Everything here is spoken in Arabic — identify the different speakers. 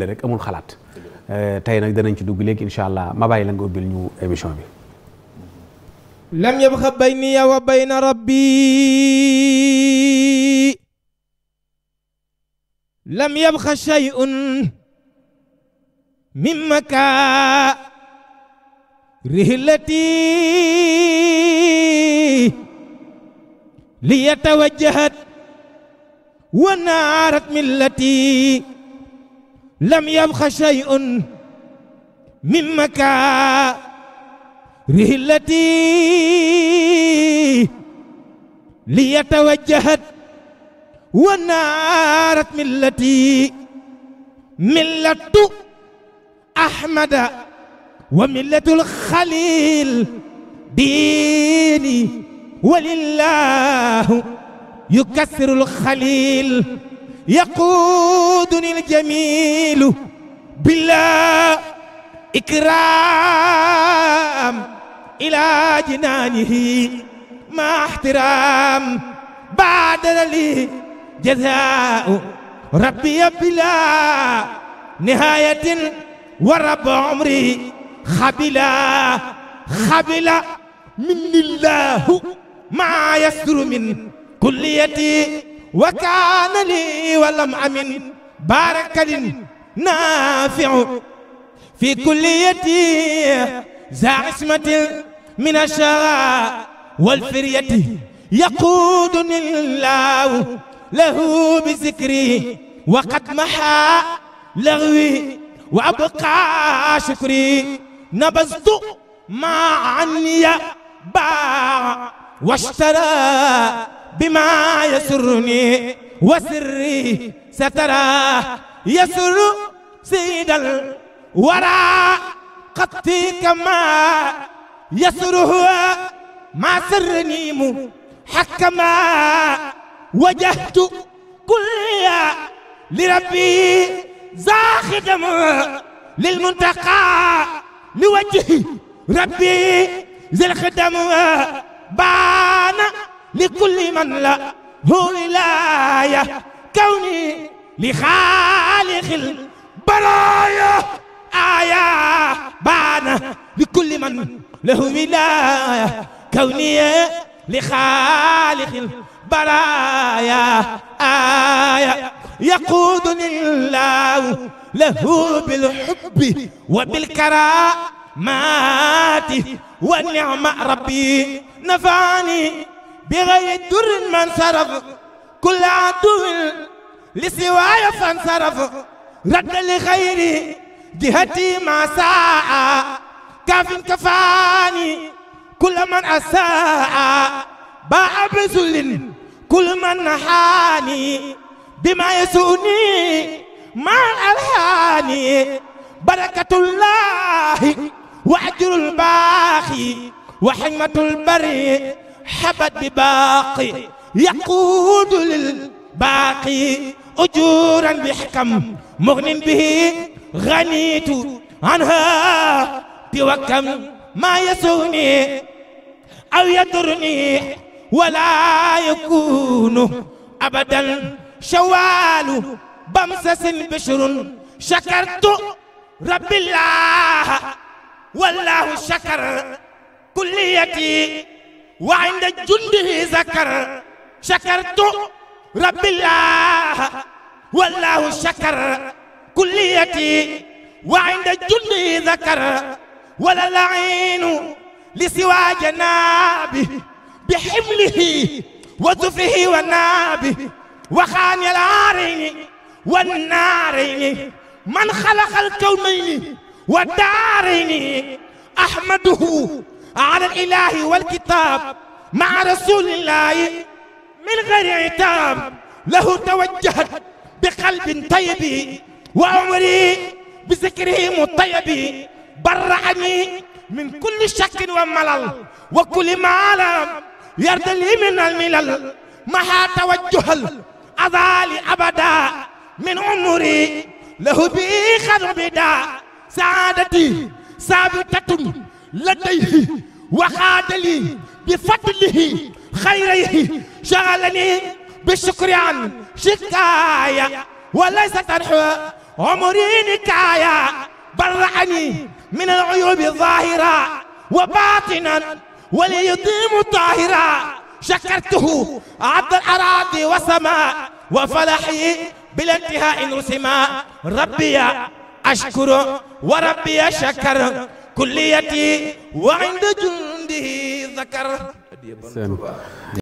Speaker 1: لك أمون خلات تاي نك دنا
Speaker 2: إن شاء لم يبقى بيني وبين ربي لم يبقى شيء مما رهلتي ليتوجهت ونارت ملتي لم يبخ شيء من مكاره التي ليتوجهت ونارت ملتي ملة أحمد وملة الخليل ديني ولله يكسر الخليل يقودني الجميل بالله إكرام إلى جنانه مع احترام بعد لي جزاء ربي بلا نهاية ورب عمري خبلا خبلا من الله ما يسر من كليتي. وكان لي ولم أمن. بارك نافع في كليتي ذا عصمة من الشغاء والفرية. يقودني الله له بذكري وقد محى لغوي وأبقى شكري. نبذت ما عني باع واشترى بما يسرني وسري سترى يسر سيد الورى. قطي كما يسره ما سرني حكما وجهت كل لربي زاخدم للمنتقى. لوجه ربي ذي الخدم بان لكل من له ولاية. كوني لخالق البرايا. آية بان لكل من له ولاية. كوني لخالق البرايا. آية يقودني الله له بالحب وبالكرامات. والنعمة ربي نفعني. بغير در من صرف. كل عدو لسواي فانصرف. رد لغيري جهتي ما ساء. كاف كفاني كل من أساء. باع بذل كل من نحاني. بما يسوني مع الألحاني بركة الله وأجر الباخي وحكمة البري حبت بباقي يقود للباقي أجورا بحكم مغن به غنيت عنها بوكم ما يسوني أو يضرني ولا يكون أبدا شوال بمسس بشر شكرت رب الله والله شكر كليتي وعند جنده ذكر شكرت رب الله والله شكر كليتي. وعند جنده ذكر ولا لعين لسوى جنابه بحمله وزفه ونابه وخان العارين والنارين. من خلق الكونين والدارين أحمده على الإله والكتاب مع رسول الله من غير عتاب. له توجهت بقلب طيب وعمري بذكره مطيب. برعني من كل شك وملل وكل ما لم يرد لي من الملل. محا توجه الأذى أبدا من عمري. له بي خربدا سعادتي ثابتة. لديه وخاد لي بفضله خيره شغلني بالشكر عن شكاية وليس تنحو عمري نكايا برعني من العيوب الظاهرة وباطنا وليضيم طاهرا. شكرته عبد الأراضي والسماء وفلحي بلا انتهاء رسما. ربي أشكر وربي شكر kulliyati wa inda jundi
Speaker 1: zakar.